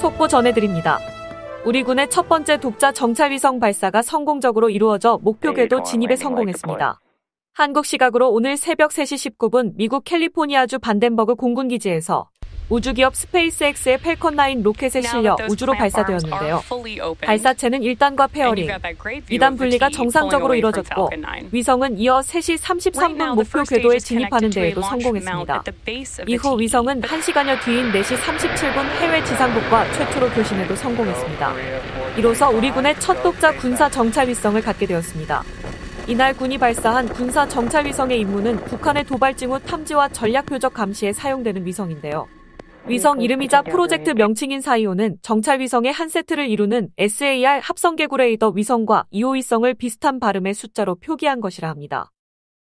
속보 전해드립니다. 우리 군의 첫 번째 독자 정찰위성 발사가 성공적으로 이루어져 목표 궤도 진입에 성공했습니다. 한국 시각으로 오늘 새벽 3시 19분 미국 캘리포니아주 반덴버그 공군기지에서 우주기업 스페이스X의 팰컨 9 로켓에 실려 우주로 발사되었는데요. 발사체는 1단과 페어링, 2단 분리가 정상적으로 이뤄졌고 위성은 이어 3시 33분 목표 궤도에 진입하는 데에도 성공했습니다. 이후 위성은 1시간여 뒤인 4시 37분 해외 지상국과 최초로 교신에도 성공했습니다. 이로써 우리 군의 첫 독자 군사 정찰 위성을 갖게 되었습니다. 이날 군이 발사한 군사 정찰 위성의 임무는 북한의 도발 징후 탐지와 전략 표적 감시에 사용되는 위성인데요. 위성 이름이자 프로젝트 명칭인 사이오는 정찰 위성의 한 세트를 이루는 SAR 합성 개구레이더 위성과 2호 위성을 비슷한 발음의 숫자로 표기한 것이라 합니다.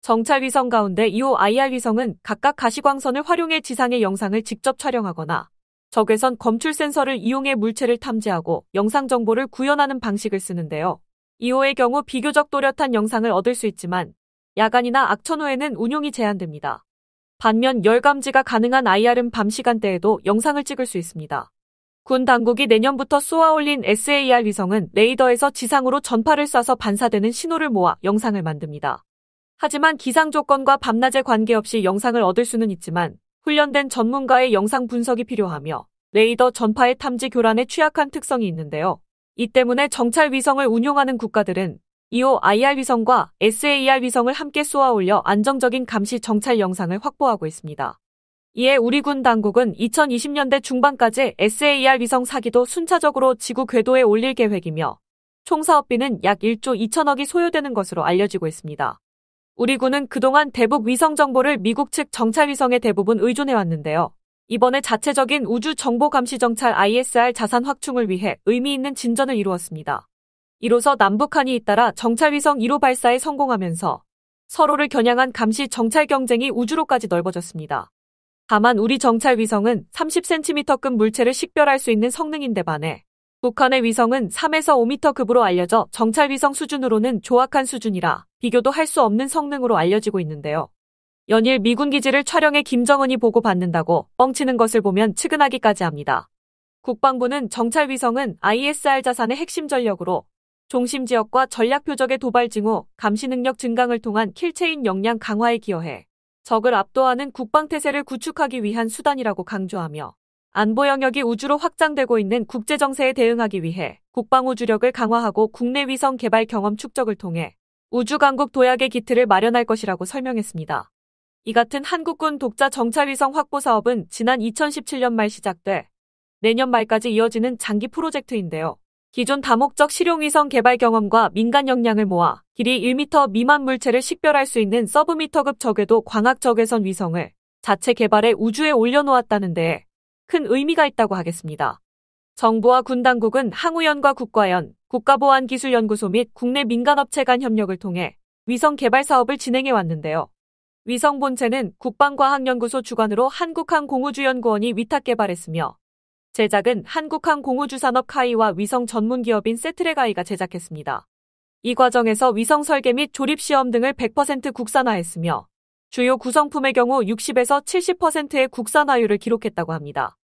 정찰 위성 가운데 2호 IR 위성은 각각 가시광선을 활용해 지상의 영상을 직접 촬영하거나 적외선 검출 센서를 이용해 물체를 탐지하고 영상 정보를 구현하는 방식을 쓰는데요. 2호의 경우 비교적 또렷한 영상을 얻을 수 있지만 야간이나 악천 후에는 운용이 제한됩니다. 반면 열감지가 가능한 IR은 밤 시간대에도 영상을 찍을 수 있습니다. 군 당국이 내년부터 쏘아 올린 SAR 위성은 레이더에서 지상으로 전파를 쏴서 반사되는 신호를 모아 영상을 만듭니다. 하지만 기상 조건과 밤낮에 관계없이 영상을 얻을 수는 있지만 훈련된 전문가의 영상 분석이 필요하며 레이더 전파의 탐지 교란에 취약한 특성이 있는데요. 이 때문에 정찰 위성을 운용하는 국가들은 2호 IR 위성과 SAR 위성을 함께 쏘아 올려 안정적인 감시 정찰 영상을 확보하고 있습니다. 이에 우리 군 당국은 2020년대 중반까지 SAR 위성 사기도 순차적으로 지구 궤도에 올릴 계획이며 총 사업비는 약 1조 2천억이 소요되는 것으로 알려지고 있습니다. 우리 군은 그동안 대북 위성 정보를 미국 측 정찰 위성에 대부분 의존해 왔는데요. 이번에 자체적인 우주 정보 감시 정찰 ISR 자산 확충을 위해 의미 있는 진전을 이루었습니다. 이로써 남북한이 잇따라 정찰위성 1호 발사에 성공하면서 서로를 겨냥한 감시 정찰 경쟁이 우주로까지 넓어졌습니다. 다만 우리 정찰 위성은 30cm급 물체를 식별할 수 있는 성능인데 반해 북한의 위성은 3에서 5m급으로 알려져 정찰 위성 수준으로는 조악한 수준이라 비교도 할 수 없는 성능으로 알려지고 있는데요. 연일 미군 기지를 촬영해 김정은이 보고 받는다고 뻥치는 것을 보면 측은하기까지 합니다. 국방부는 정찰 위성은 ISR 자산의 핵심 전력으로 중심 지역과 전략 표적의 도발 징후, 감시 능력 증강을 통한 킬체인 역량 강화에 기여해 적을 압도하는 국방 태세를 구축하기 위한 수단이라고 강조하며 안보 영역이 우주로 확장되고 있는 국제 정세에 대응하기 위해 국방 우주력을 강화하고 국내 위성 개발 경험 축적을 통해 우주 강국 도약의 기틀을 마련할 것이라고 설명했습니다. 이 같은 한국군 독자 정찰 위성 확보 사업은 지난 2017년 말 시작돼 내년 말까지 이어지는 장기 프로젝트인데요. 기존 다목적 실용위성 개발 경험과 민간 역량을 모아 길이 1m 미만 물체를 식별할 수 있는 서브미터급 적외도 광학 적외선 위성을 자체 개발해 우주에 올려놓았다는 데에 큰 의미가 있다고 하겠습니다. 정부와 군 당국은 항우연과 국과연, 국가보안기술연구소 및 국내 민간업체 간 협력을 통해 위성 개발 사업을 진행해 왔는데요. 위성 본체는 국방과학연구소 주관으로 한국항공우주연구원이 위탁 개발했으며 제작은 한국항 공우주산업 카이와 위성 전문 기업인 세트레가이가 제작했습니다. 이 과정에서 위성 설계 및 조립 시험 등을 100% 국산화했으며 주요 구성품의 경우 60에서 70%의 국산화율을 기록했다고 합니다.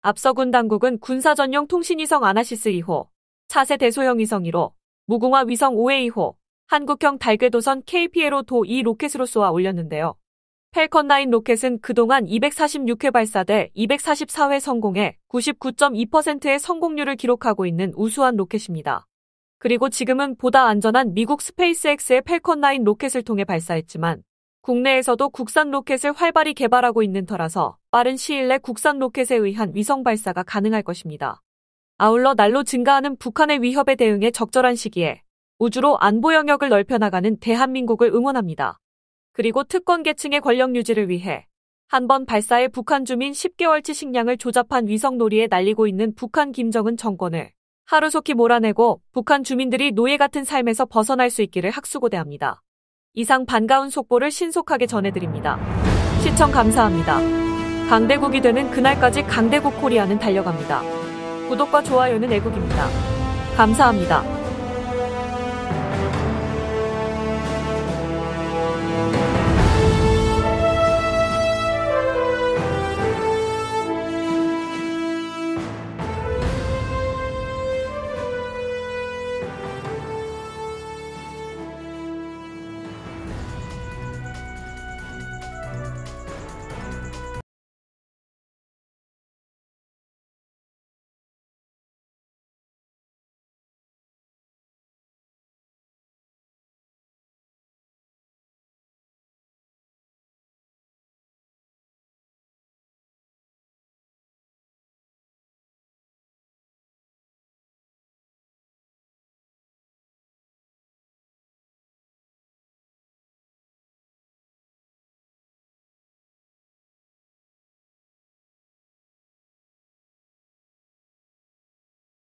앞서 군 당국은 군사 전용 통신위성 아나시스 2호, 차세대 소형 위성 1호, 무궁화 위성 5A호, 한국형 달궤도선 KPLO 도 이 로켓으로 쏘아 올렸는데요. 팰컨9 로켓은 그동안 246회 발사돼 244회 성공해 99.2%의 성공률을 기록하고 있는 우수한 로켓입니다. 그리고 지금은 보다 안전한 미국 스페이스X의 팰컨9 로켓을 통해 발사했지만 국내에서도 국산 로켓을 활발히 개발하고 있는 터라서 빠른 시일 내 국산 로켓에 의한 위성 발사가 가능할 것입니다. 아울러 날로 증가하는 북한의 위협에 대응해 적절한 시기에 우주로 안보 영역을 넓혀나가는 대한민국을 응원합니다. 그리고 특권 계층의 권력 유지를 위해 한 번 발사해 북한 주민 10개월치 식량을 조잡한 위성 놀이에 날리고 있는 북한 김정은 정권을 하루속히 몰아내고 북한 주민들이 노예 같은 삶에서 벗어날 수 있기를 학수고대합니다. 이상 반가운 속보를 신속하게 전해드립니다. 시청 감사합니다. 강대국이 되는 그날까지 강대국 코리아는 달려갑니다. 구독과 좋아요는 애국입니다. 감사합니다.